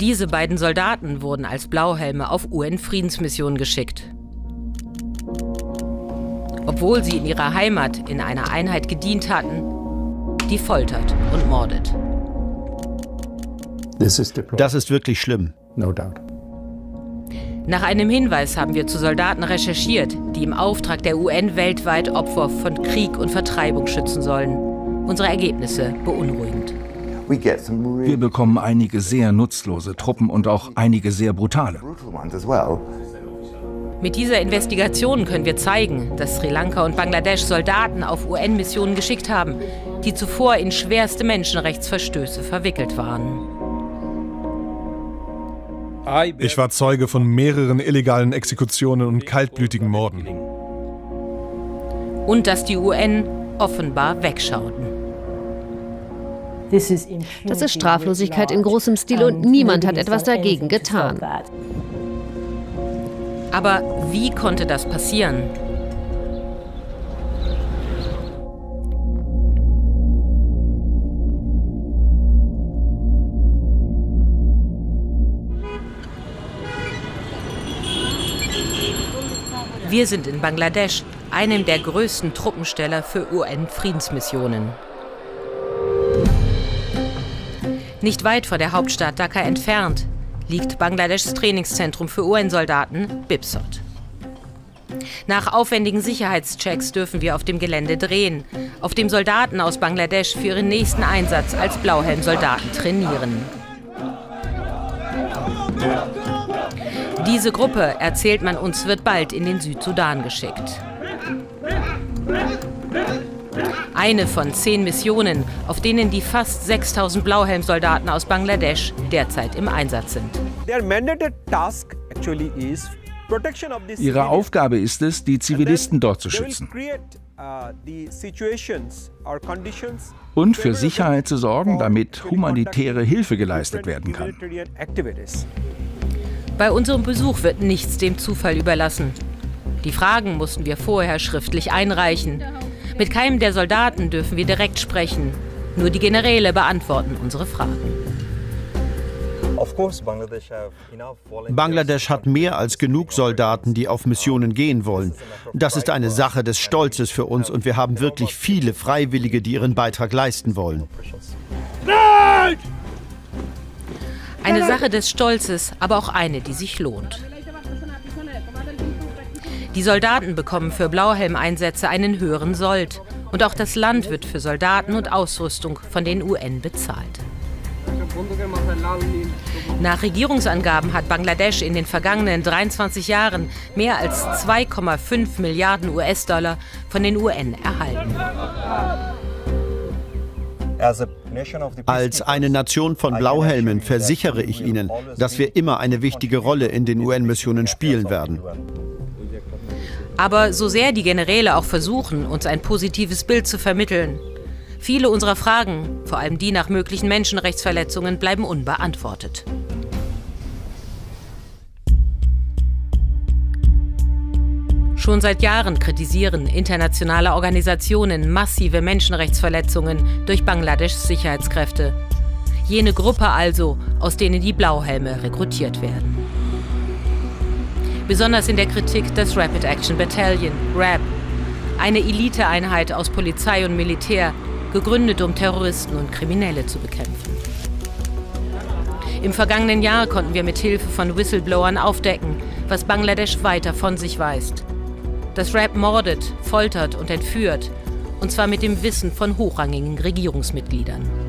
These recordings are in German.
Diese beiden Soldaten wurden als Blauhelme auf UN-Friedensmissionen geschickt. Obwohl sie in ihrer Heimat in einer Einheit gedient hatten, die foltert und mordet. Das ist wirklich schlimm. No doubt. Nach einem Hinweis haben wir zu Soldaten recherchiert, die im Auftrag der UN weltweit Opfer von Krieg und Vertreibung schützen sollen. Unsere Ergebnisse beunruhigend. Wir bekommen einige sehr nutzlose Truppen und auch einige sehr brutale. Mit dieser Investigation können wir zeigen, dass Sri Lanka und Bangladesch Soldaten auf UN-Missionen geschickt haben, die zuvor in schwerste Menschenrechtsverstöße verwickelt waren. Ich war Zeuge von mehreren illegalen Exekutionen und kaltblütigen Morden. Und dass die UN offenbar wegschauten. Das ist Straflosigkeit in großem Stil und niemand hat etwas dagegen getan. Aber wie konnte das passieren? Wir sind in Bangladesch, einem der größten Truppensteller für UN-Friedensmissionen. Nicht weit vor der Hauptstadt Dhaka entfernt liegt Bangladeschs Trainingszentrum für UN-Soldaten, Bipsot. Nach aufwendigen Sicherheitschecks dürfen wir auf dem Gelände drehen, auf dem Soldaten aus Bangladesch für ihren nächsten Einsatz als Blauhelm-Soldaten trainieren. Diese Gruppe, erzählt man uns, wird bald in den Südsudan geschickt. Eine von zehn Missionen, auf denen die fast 6000 Blauhelmsoldaten aus Bangladesch derzeit im Einsatz sind. Ihre Aufgabe ist es, die Zivilisten dort zu schützen uh, und für Sicherheit zu sorgen, damit humanitäre Hilfe geleistet werden kann. Bei unserem Besuch wird nichts dem Zufall überlassen. Die Fragen mussten wir vorher schriftlich einreichen. Mit keinem der Soldaten dürfen wir direkt sprechen. Nur die Generäle beantworten unsere Fragen. Bangladesch hat mehr als genug Soldaten, die auf Missionen gehen wollen. Das ist eine Sache des Stolzes für uns und wir haben wirklich viele Freiwillige, die ihren Beitrag leisten wollen. Nein! Eine Sache des Stolzes, aber auch eine, die sich lohnt. Die Soldaten bekommen für Blauhelmeinsätze einen höheren Sold. Und auch das Land wird für Soldaten und Ausrüstung von den UN bezahlt. Nach Regierungsangaben hat Bangladesch in den vergangenen 23 Jahren mehr als 2,5 Milliarden US-Dollar von den UN erhalten. Als eine Nation von Blauhelmen versichere ich Ihnen, dass wir immer eine wichtige Rolle in den UN-Missionen spielen werden. Aber so sehr die Generäle auch versuchen, uns ein positives Bild zu vermitteln, viele unserer Fragen, vor allem die nach möglichen Menschenrechtsverletzungen, bleiben unbeantwortet. Schon seit Jahren kritisieren internationale Organisationen massive Menschenrechtsverletzungen durch Bangladeschs Sicherheitskräfte. Jene Gruppe also, aus denen die Blauhelme rekrutiert werden. Besonders in der Kritik des Rapid Action Battalion, RAB, eine Eliteeinheit aus Polizei und Militär, gegründet, um Terroristen und Kriminelle zu bekämpfen. Im vergangenen Jahr konnten wir mit Hilfe von Whistleblowern aufdecken, was Bangladesch weiter von sich weist. Das Rap mordet, foltert und entführt. Und zwar mit dem Wissen von hochrangigen Regierungsmitgliedern.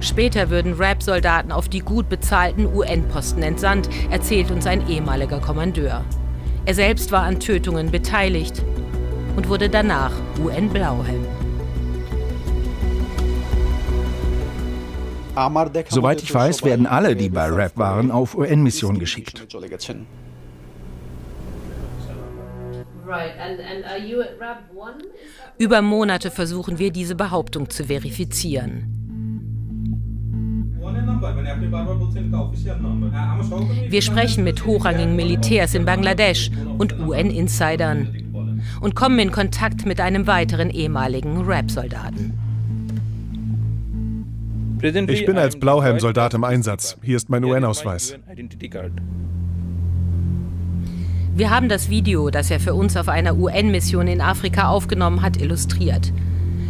Später würden Rap-Soldaten auf die gut bezahlten UN-Posten entsandt, erzählt uns ein ehemaliger Kommandeur. Er selbst war an Tötungen beteiligt und wurde danach UN-Blauhelm. Soweit ich weiß, werden alle, die bei Rap waren, auf UN-Missionen geschickt. Über Monate versuchen wir, diese Behauptung zu verifizieren. Wir sprechen mit hochrangigen Militärs in Bangladesch und UN-Insidern und kommen in Kontakt mit einem weiteren ehemaligen Rap-Soldaten. Ich bin als Blauhelm-Soldat im Einsatz. Hier ist mein UN-Ausweis. Wir haben das Video, das er für uns auf einer UN-Mission in Afrika aufgenommen hat, illustriert.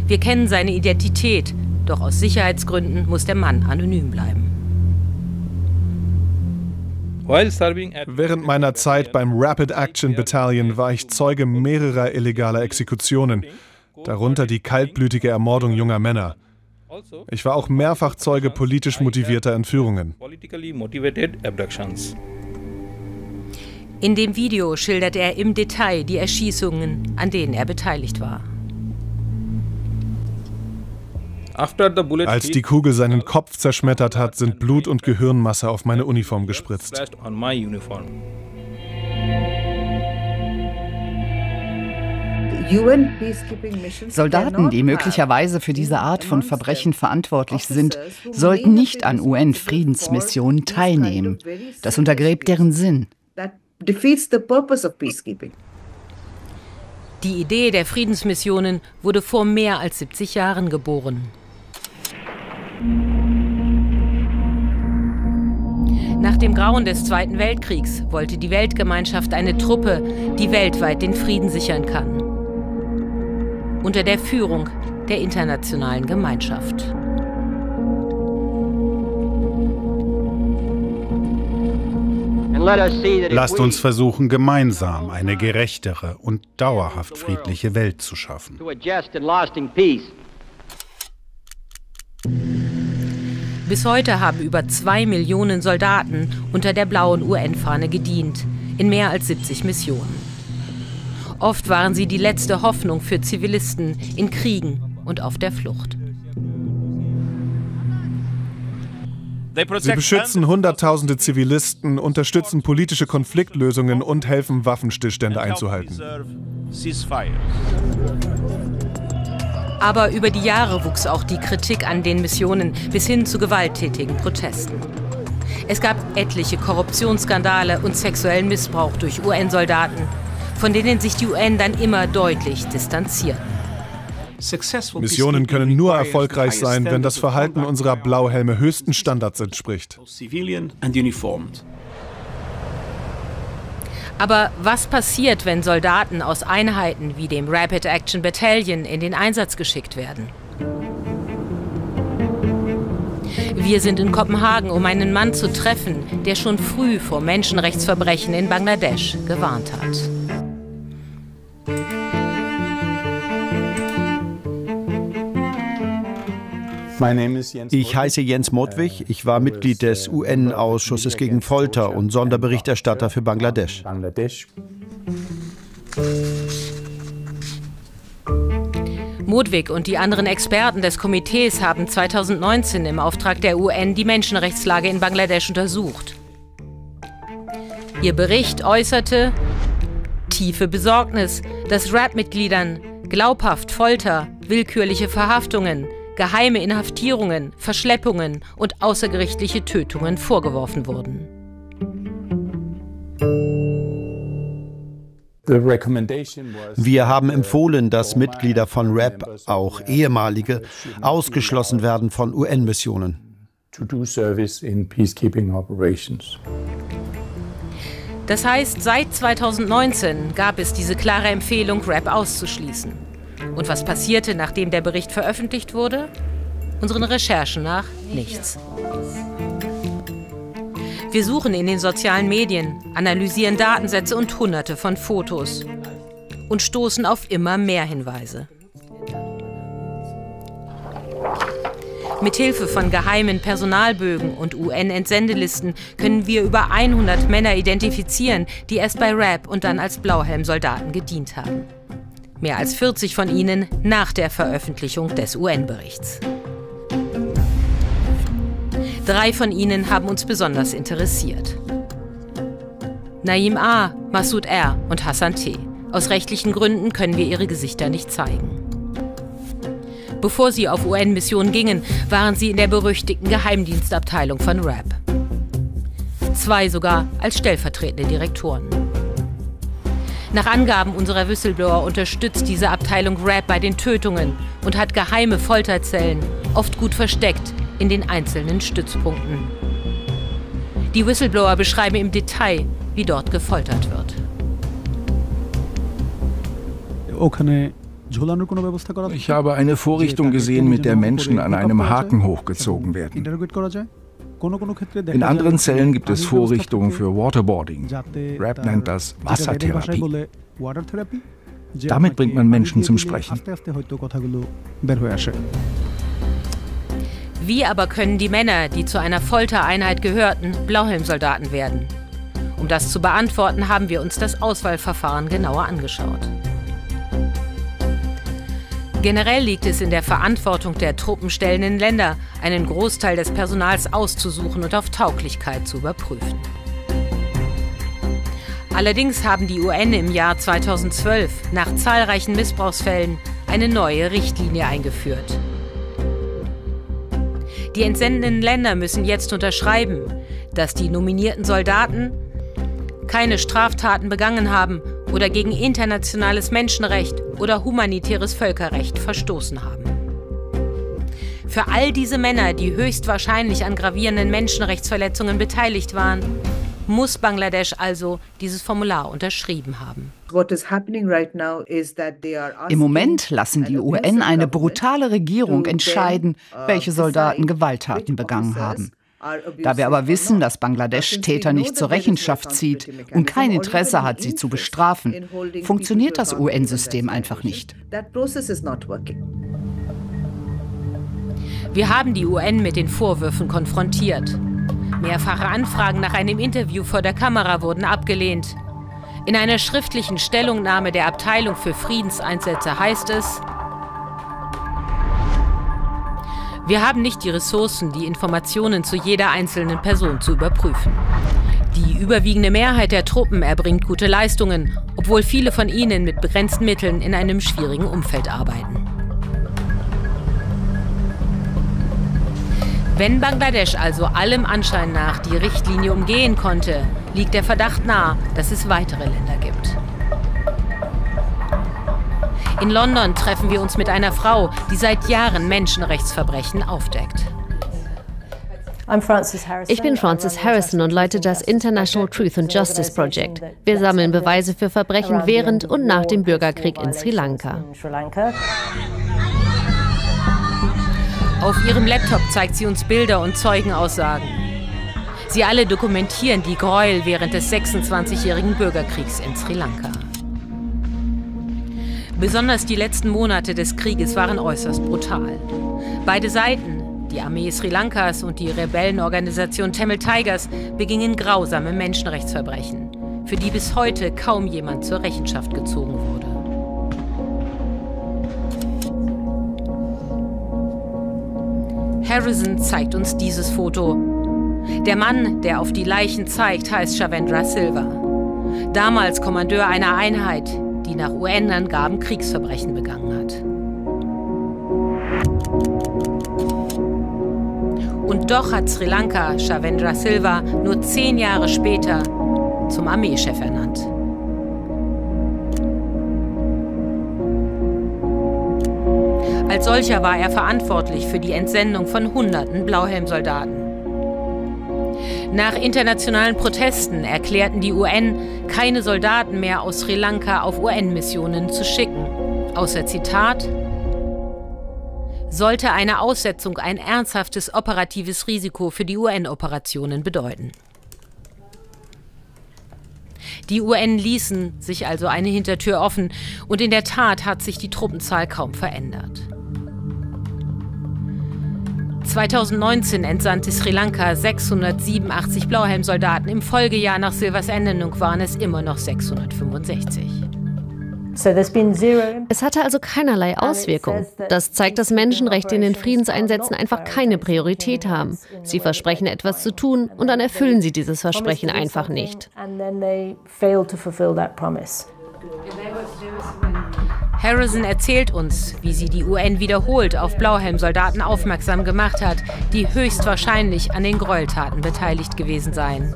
Wir kennen seine Identität, doch aus Sicherheitsgründen muss der Mann anonym bleiben. Während meiner Zeit beim Rapid Action Battalion war ich Zeuge mehrerer illegaler Exekutionen, darunter die kaltblütige Ermordung junger Männer. Ich war auch mehrfach Zeuge politisch motivierter Entführungen. In dem Video schildert er im Detail die Erschießungen, an denen er beteiligt war. Als die Kugel seinen Kopf zerschmettert hat, sind Blut und Gehirnmasse auf meine Uniform gespritzt. Soldaten, die möglicherweise für diese Art von Verbrechen verantwortlich sind, sollten nicht an UN-Friedensmissionen teilnehmen. Das untergräbt deren Sinn. Die Idee der Friedensmissionen wurde vor mehr als 70 Jahren geboren. Nach dem Grauen des Zweiten Weltkriegs wollte die Weltgemeinschaft eine Truppe, die weltweit den Frieden sichern kann. Unter der Führung der internationalen Gemeinschaft. Lasst uns versuchen, gemeinsam eine gerechtere und dauerhaft friedliche Welt zu schaffen. Bis heute haben über zwei Millionen Soldaten unter der blauen UN-Fahne gedient, in mehr als 70 Missionen. Oft waren sie die letzte Hoffnung für Zivilisten in Kriegen und auf der Flucht. Sie beschützen Hunderttausende Zivilisten, unterstützen politische Konfliktlösungen und helfen, Waffenstillstände einzuhalten. Aber über die Jahre wuchs auch die Kritik an den Missionen bis hin zu gewalttätigen Protesten. Es gab etliche Korruptionsskandale und sexuellen Missbrauch durch UN-Soldaten, von denen sich die UN dann immer deutlich distanzierten. Missionen können nur erfolgreich sein, wenn das Verhalten unserer Blauhelme höchsten Standards entspricht. Aber was passiert, wenn Soldaten aus Einheiten wie dem Rapid Action Battalion in den Einsatz geschickt werden? Wir sind in Kopenhagen, um einen Mann zu treffen, der schon früh vor Menschenrechtsverbrechen in Bangladesch gewarnt hat. Ich heiße Jens Modwig. Ich war Mitglied des UN-Ausschusses gegen Folter und Sonderberichterstatter für Bangladesch. Modwig und die anderen Experten des Komitees haben 2019 im Auftrag der UN die Menschenrechtslage in Bangladesch untersucht. Ihr Bericht äußerte tiefe Besorgnis, dass RAP-Mitgliedern glaubhaft Folter, willkürliche Verhaftungen, geheime Inhaftierungen, Verschleppungen und außergerichtliche Tötungen vorgeworfen wurden. Wir haben empfohlen, dass Mitglieder von RAP, auch ehemalige, ausgeschlossen werden von UN-Missionen. Das heißt, seit 2019 gab es diese klare Empfehlung, RAP auszuschließen. Und was passierte, nachdem der Bericht veröffentlicht wurde? Unseren Recherchen nach nichts. Wir suchen in den sozialen Medien, analysieren Datensätze und hunderte von Fotos und stoßen auf immer mehr Hinweise. Mithilfe von geheimen Personalbögen und UN-Entsendelisten können wir über 100 Männer identifizieren, die erst bei RAP und dann als Blauhelm-Soldaten gedient haben mehr als 40 von ihnen nach der Veröffentlichung des UN-Berichts. Drei von ihnen haben uns besonders interessiert. Naim A., Massoud R. und Hassan T. Aus rechtlichen Gründen können wir ihre Gesichter nicht zeigen. Bevor sie auf UN-Missionen gingen, waren sie in der berüchtigten Geheimdienstabteilung von RAP. Zwei sogar als stellvertretende Direktoren. Nach Angaben unserer Whistleblower unterstützt diese Abteilung RAP bei den Tötungen und hat geheime Folterzellen, oft gut versteckt, in den einzelnen Stützpunkten. Die Whistleblower beschreiben im Detail, wie dort gefoltert wird. Ich habe eine Vorrichtung gesehen, mit der Menschen an einem Haken hochgezogen werden. In anderen Zellen gibt es Vorrichtungen für Waterboarding. Rap nennt das Wassertherapie. Damit bringt man Menschen zum Sprechen. Wie aber können die Männer, die zu einer Foltereinheit gehörten, Blauhelmsoldaten werden? Um das zu beantworten, haben wir uns das Auswahlverfahren genauer angeschaut. Generell liegt es in der Verantwortung der truppenstellenden Länder, einen Großteil des Personals auszusuchen und auf Tauglichkeit zu überprüfen. Allerdings haben die UN im Jahr 2012 nach zahlreichen Missbrauchsfällen eine neue Richtlinie eingeführt. Die entsendenden Länder müssen jetzt unterschreiben, dass die nominierten Soldaten keine Straftaten begangen haben oder gegen internationales Menschenrecht oder humanitäres Völkerrecht verstoßen haben. Für all diese Männer, die höchstwahrscheinlich an gravierenden Menschenrechtsverletzungen beteiligt waren, muss Bangladesch also dieses Formular unterschrieben haben. Im Moment lassen die UN eine brutale Regierung entscheiden, uh, welche Soldaten Gewalttaten begangen haben. Da wir aber wissen, dass Bangladesch Täter nicht zur Rechenschaft zieht und kein Interesse hat, sie zu bestrafen, funktioniert das UN-System einfach nicht. Wir haben die UN mit den Vorwürfen konfrontiert. Mehrfache Anfragen nach einem Interview vor der Kamera wurden abgelehnt. In einer schriftlichen Stellungnahme der Abteilung für Friedenseinsätze heißt es, Wir haben nicht die Ressourcen, die Informationen zu jeder einzelnen Person zu überprüfen. Die überwiegende Mehrheit der Truppen erbringt gute Leistungen, obwohl viele von ihnen mit begrenzten Mitteln in einem schwierigen Umfeld arbeiten. Wenn Bangladesch also allem Anschein nach die Richtlinie umgehen konnte, liegt der Verdacht nahe, dass es weitere Länder gibt. In London treffen wir uns mit einer Frau, die seit Jahren Menschenrechtsverbrechen aufdeckt. Ich bin Frances Harrison und leite das International Truth and Justice Project. Wir sammeln Beweise für Verbrechen während und nach dem Bürgerkrieg in Sri Lanka. Auf ihrem Laptop zeigt sie uns Bilder und Zeugenaussagen. Sie alle dokumentieren die Gräuel während des 26-jährigen Bürgerkriegs in Sri Lanka. Besonders die letzten Monate des Krieges waren äußerst brutal. Beide Seiten, die Armee Sri Lankas und die Rebellenorganisation Tamil Tigers, begingen grausame Menschenrechtsverbrechen, für die bis heute kaum jemand zur Rechenschaft gezogen wurde. Harrison zeigt uns dieses Foto. Der Mann, der auf die Leichen zeigt, heißt Shavendra Silva. Damals Kommandeur einer Einheit, die nach UN-Angaben Kriegsverbrechen begangen hat. Und doch hat Sri Lanka Shavendra Silva nur zehn Jahre später zum Armeechef ernannt. Als solcher war er verantwortlich für die Entsendung von Hunderten Blauhelmsoldaten. Nach internationalen Protesten erklärten die UN, keine Soldaten mehr aus Sri Lanka auf UN-Missionen zu schicken. Außer Zitat, sollte eine Aussetzung ein ernsthaftes operatives Risiko für die UN-Operationen bedeuten. Die UN ließen sich also eine Hintertür offen und in der Tat hat sich die Truppenzahl kaum verändert. 2019 entsandte Sri Lanka 687 Blauhelmsoldaten. Im Folgejahr nach Silvers Ernennung waren es immer noch 665. Es hatte also keinerlei Auswirkung. Das zeigt, dass Menschenrechte in den Friedenseinsätzen einfach keine Priorität haben. Sie versprechen etwas zu tun und dann erfüllen sie dieses Versprechen einfach nicht. Harrison erzählt uns, wie sie die UN wiederholt auf Blauhelmsoldaten aufmerksam gemacht hat, die höchstwahrscheinlich an den Gräueltaten beteiligt gewesen seien.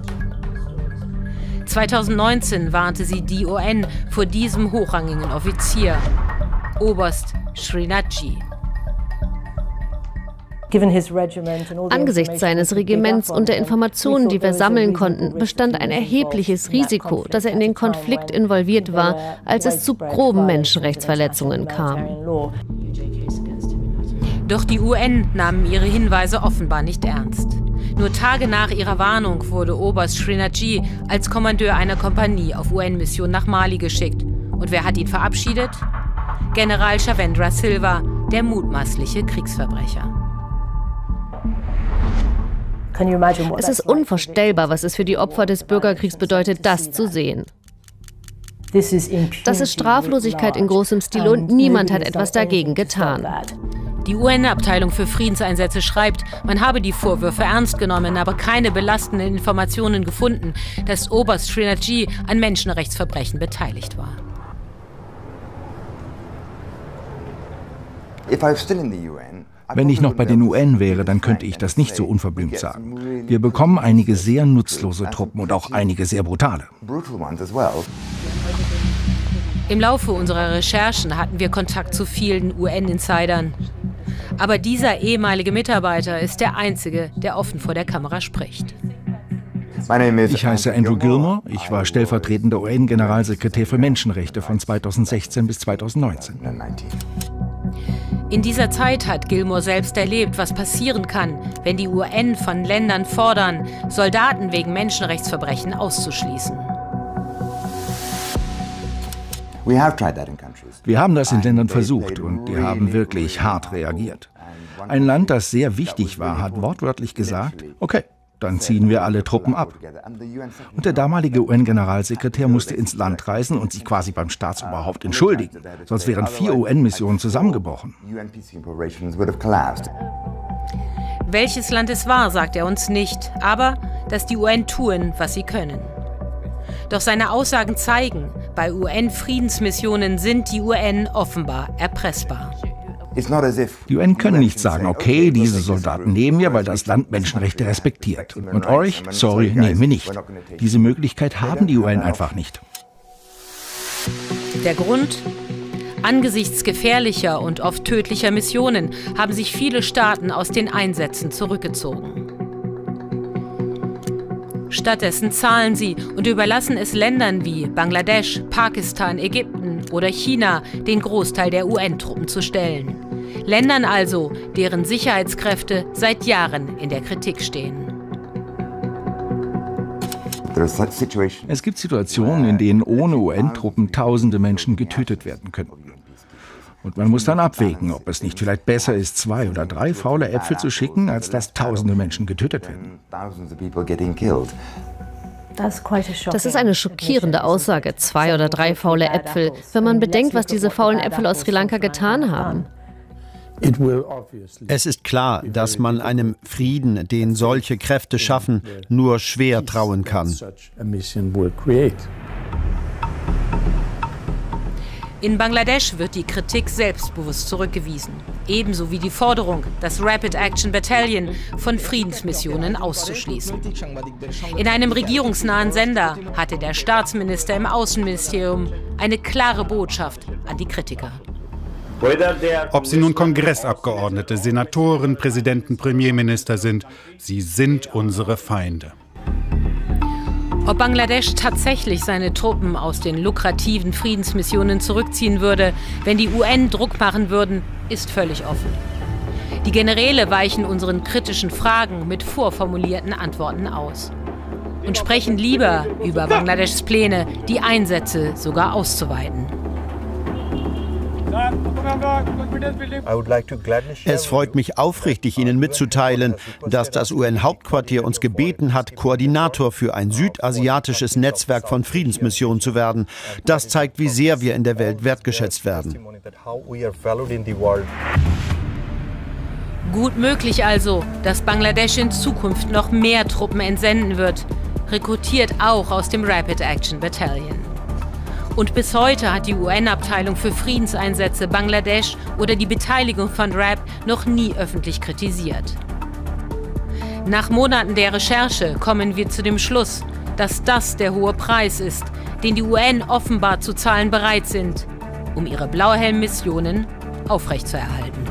2019 warnte sie die UN vor diesem hochrangigen Offizier, Oberst Srinachi. Angesichts seines Regiments und der Informationen, die wir sammeln konnten, bestand ein erhebliches Risiko, dass er in den Konflikt involviert war, als es zu groben Menschenrechtsverletzungen kam. Doch die UN nahmen ihre Hinweise offenbar nicht ernst. Nur Tage nach ihrer Warnung wurde Oberst Srinaji als Kommandeur einer Kompanie auf UN-Mission nach Mali geschickt. Und wer hat ihn verabschiedet? General Chavendra Silva, der mutmaßliche Kriegsverbrecher. Es ist unvorstellbar, was es für die Opfer des Bürgerkriegs bedeutet, das zu sehen. Das ist Straflosigkeit in großem Stil und niemand hat etwas dagegen getan. Die UN-Abteilung für Friedenseinsätze schreibt, man habe die Vorwürfe ernst genommen, aber keine belastenden Informationen gefunden, dass Oberst Srinaji an Menschenrechtsverbrechen beteiligt war. Wenn ich noch bei den UN wäre, dann könnte ich das nicht so unverblümt sagen. Wir bekommen einige sehr nutzlose Truppen und auch einige sehr brutale. Im Laufe unserer Recherchen hatten wir Kontakt zu vielen UN-Insidern. Aber dieser ehemalige Mitarbeiter ist der Einzige, der offen vor der Kamera spricht. Ich heiße Andrew Gilmore. Ich war stellvertretender UN-Generalsekretär für Menschenrechte von 2016 bis 2019. In dieser Zeit hat Gilmore selbst erlebt, was passieren kann, wenn die UN von Ländern fordern, Soldaten wegen Menschenrechtsverbrechen auszuschließen. Wir haben das in Ländern versucht und die haben wirklich hart reagiert. Ein Land, das sehr wichtig war, hat wortwörtlich gesagt, okay, dann ziehen wir alle Truppen ab. Und der damalige UN-Generalsekretär musste ins Land reisen und sich quasi beim Staatsoberhaupt entschuldigen. Sonst wären vier UN-Missionen zusammengebrochen. Welches Land es war, sagt er uns nicht, aber dass die UN tun, was sie können. Doch seine Aussagen zeigen, bei UN-Friedensmissionen sind die UN offenbar erpressbar. Die UN können nicht sagen, okay, diese Soldaten nehmen wir, weil das Land Menschenrechte respektiert. Und euch, sorry, nehmen wir nicht. Diese Möglichkeit haben die UN einfach nicht. Der Grund? Angesichts gefährlicher und oft tödlicher Missionen haben sich viele Staaten aus den Einsätzen zurückgezogen. Stattdessen zahlen sie und überlassen es Ländern wie Bangladesch, Pakistan, Ägypten oder China, den Großteil der UN-Truppen zu stellen. Ländern also, deren Sicherheitskräfte seit Jahren in der Kritik stehen. Es gibt Situationen, in denen ohne UN-Truppen tausende Menschen getötet werden könnten. Und man muss dann abwägen, ob es nicht vielleicht besser ist, zwei oder drei faule Äpfel zu schicken, als dass tausende Menschen getötet werden. Das ist eine schockierende Aussage, zwei oder drei faule Äpfel, wenn man bedenkt, was diese faulen Äpfel aus Sri Lanka getan haben. Es ist klar, dass man einem Frieden, den solche Kräfte schaffen, nur schwer trauen kann. In Bangladesch wird die Kritik selbstbewusst zurückgewiesen, ebenso wie die Forderung, das Rapid Action Battalion von Friedensmissionen auszuschließen. In einem regierungsnahen Sender hatte der Staatsminister im Außenministerium eine klare Botschaft an die Kritiker. Ob sie nun Kongressabgeordnete, Senatoren, Präsidenten, Premierminister sind, sie sind unsere Feinde. Ob Bangladesch tatsächlich seine Truppen aus den lukrativen Friedensmissionen zurückziehen würde, wenn die UN Druck machen würden, ist völlig offen. Die Generäle weichen unseren kritischen Fragen mit vorformulierten Antworten aus und sprechen lieber über Bangladeschs Pläne, die Einsätze sogar auszuweiten. Es freut mich aufrichtig, Ihnen mitzuteilen, dass das UN-Hauptquartier uns gebeten hat, Koordinator für ein südasiatisches Netzwerk von Friedensmissionen zu werden. Das zeigt, wie sehr wir in der Welt wertgeschätzt werden. Gut möglich also, dass Bangladesch in Zukunft noch mehr Truppen entsenden wird, rekrutiert auch aus dem Rapid Action Battalion. Und bis heute hat die UN-Abteilung für Friedenseinsätze Bangladesch oder die Beteiligung von RAP noch nie öffentlich kritisiert. Nach Monaten der Recherche kommen wir zu dem Schluss, dass das der hohe Preis ist, den die UN offenbar zu zahlen bereit sind, um ihre Blauhelm-Missionen aufrechtzuerhalten.